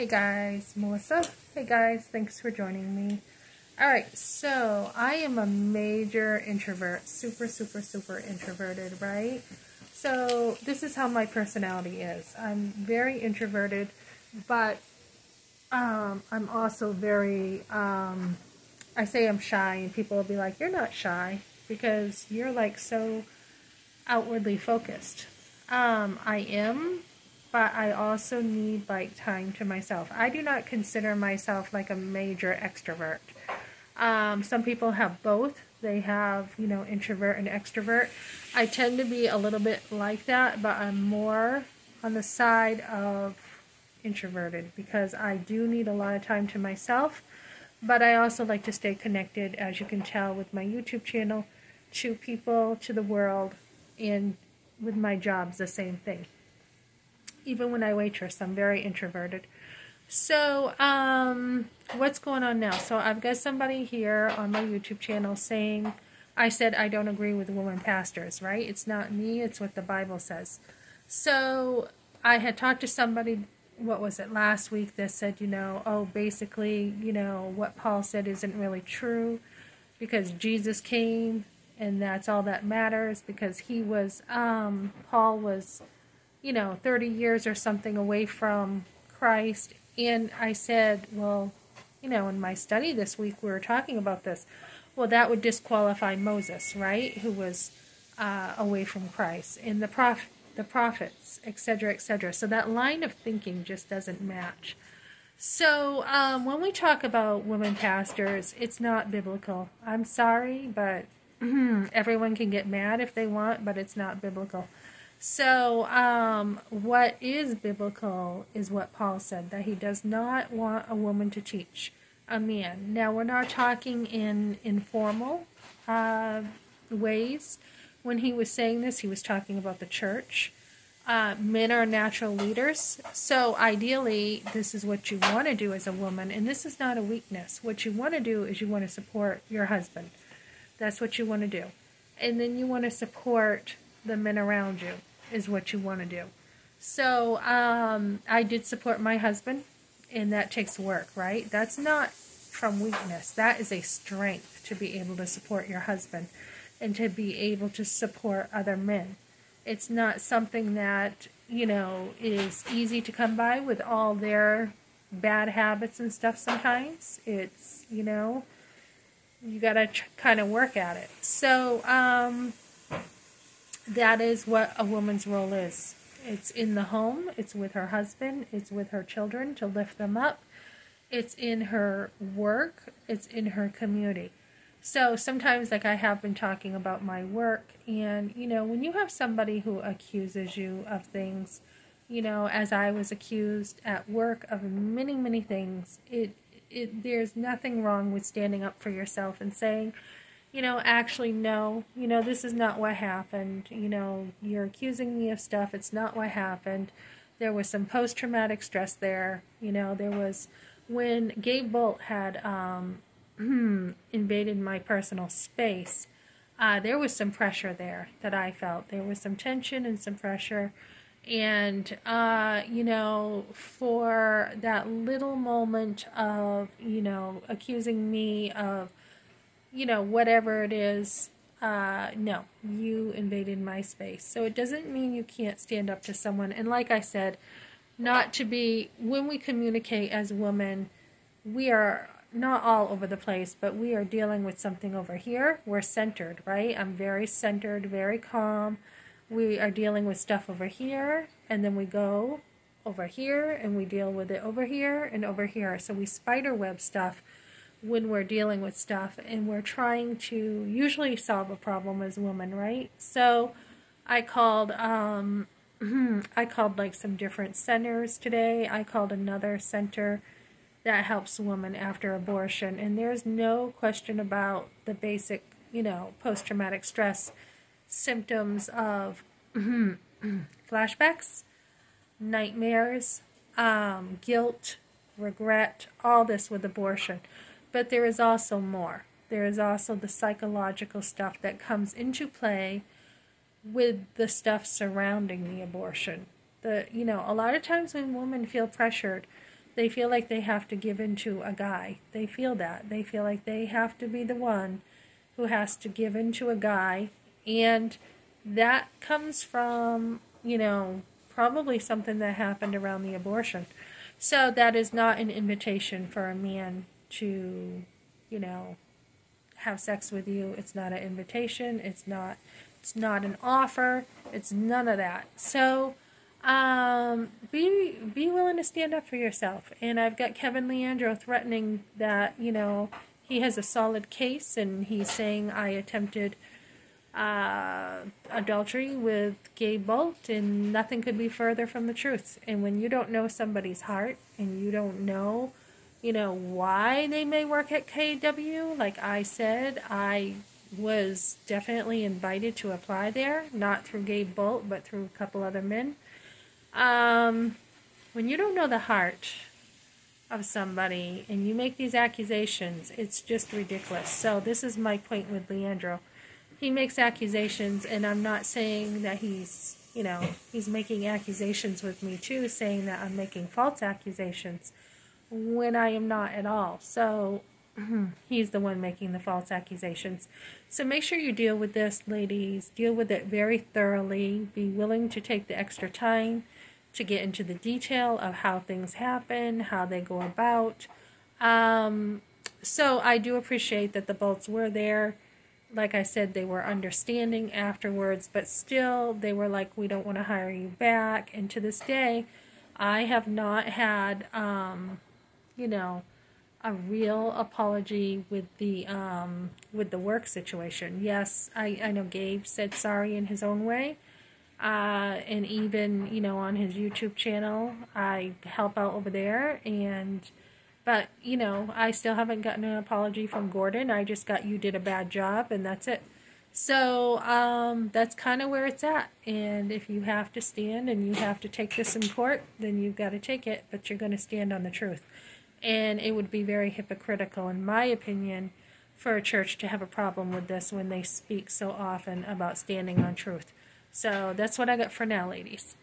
Hey guys, Melissa. Hey guys, thanks for joining me. Alright, so I am a major introvert, super, super, super introverted, right? So this is how my personality is. I'm very introverted, but um, I'm also very, um, I say I'm shy, and people will be like, You're not shy because you're like so outwardly focused. Um, I am, but I also need like time to myself. I do not consider myself like a major extrovert. Um, some people have both. They have, you know, introvert and extrovert. I tend to be a little bit like that, but I'm more on the side of introverted because I do need a lot of time to myself. But I also like to stay connected, as you can tell, with my YouTube channel, to people, to the world, and with my jobs, the same thing. Even when I waitress, I'm very introverted. So, um, what's going on now? So, I've got somebody here on my YouTube channel saying, I said I don't agree with women pastors, right? It's not me, it's what the Bible says. So, I had talked to somebody, what was it, last week that said, you know, oh, basically, you know, what Paul said isn't really true because Jesus came and that's all that matters because he was, um, Paul was, you know, 30 years or something away from Christ and I said, well, you know, in my study this week, we were talking about this. Well, that would disqualify Moses, right? Who was uh, away from Christ, and the prof- the prophets, etc., etc. So that line of thinking just doesn't match. So um, when we talk about women pastors, it's not biblical. I'm sorry, but everyone can get mad if they want, but it's not biblical. So, um, what is biblical is what Paul said that he does not want a woman to teach a man. Now, we're not talking in informal uh, ways. When he was saying this, he was talking about the church. Uh, men are natural leaders. So, ideally, this is what you want to do as a woman, and this is not a weakness. What you want to do is you want to support your husband. That's what you want to do. And then you want to support the men around you is what you want to do. So um, I did support my husband, and that takes work, right? That's not from weakness. That is a strength to be able to support your husband and to be able to support other men. It's not something that, you know, is easy to come by with all their bad habits and stuff sometimes. It's, you know, you got to kind of work at it. So, um, that is what a woman's role is. It's in the home, it's with her husband, it's with her children to lift them up, it's in her work, it's in her community. So sometimes, like I have been talking about my work, and you know, when you have somebody who accuses you of things, you know, as I was accused at work of many, many things, it, it there's nothing wrong with standing up for yourself and saying, you know, actually, no, you know, this is not what happened. You know, you're accusing me of stuff. It's not what happened. There was some post traumatic stress there. You know, there was when Gabe Bolt had um, invaded my personal space, uh, there was some pressure there that I felt. There was some tension and some pressure. And, uh, you know, for that little moment of, you know, accusing me of you know, whatever it is, uh, no, you invaded my space. So it doesn't mean you can't stand up to someone. And like I said, not to be, when we communicate as women, we are not all over the place, but we are dealing with something over here. We're centered, right? I'm very centered, very calm. We are dealing with stuff over here, and then we go over here and we deal with it over here and over here. So we spider web stuff when we're dealing with stuff and we're trying to usually solve a problem as women, right? So I called um I called like some different centers today. I called another center that helps women after abortion and there's no question about the basic, you know, post traumatic stress symptoms of flashbacks, nightmares, um, guilt, regret, all this with abortion. But there is also more. There is also the psychological stuff that comes into play with the stuff surrounding the abortion. The you know, a lot of times when women feel pressured, they feel like they have to give in to a guy. They feel that. They feel like they have to be the one who has to give in to a guy. And that comes from, you know, probably something that happened around the abortion. So that is not an invitation for a man to, you know, have sex with you. It's not an invitation. It's not it's not an offer. It's none of that. So um, be be willing to stand up for yourself. And I've got Kevin Leandro threatening that you know he has a solid case, and he's saying I attempted uh, adultery with Gabe Bolt, and nothing could be further from the truth. And when you don't know somebody's heart, and you don't know, you know why they may work at KW, like I said, I was definitely invited to apply there, not through Gabe Bolt, but through a couple other men. Um, when you don't know the heart of somebody and you make these accusations, it's just ridiculous. So this is my point with Leandro. He makes accusations, and I'm not saying that he's, you know, he's making accusations with me too, saying that I'm making false accusations when I am not at all. So he's the one making the false accusations. So make sure you deal with this, ladies. Deal with it very thoroughly. Be willing to take the extra time to get into the detail of how things happen, how they go about. Um, so I do appreciate that the bolts were there. Like I said, they were understanding afterwards, but still, they were like, we don't want to hire you back. And to this day, I have not had, um, you know, a real apology with the um, with the work situation. Yes, I, I know Gabe said sorry in his own way uh, and even you know on his YouTube channel, I help out over there. And but you know, I still haven't gotten an apology from Gordon. I just got you did a bad job, and that's it. So um, that's kind of where it's at. And if you have to stand and you have to take this in court, then you've got to take it. But you're going to stand on the truth. And it would be very hypocritical, in my opinion, for a church to have a problem with this when they speak so often about standing on truth. So that's what I got for now, ladies.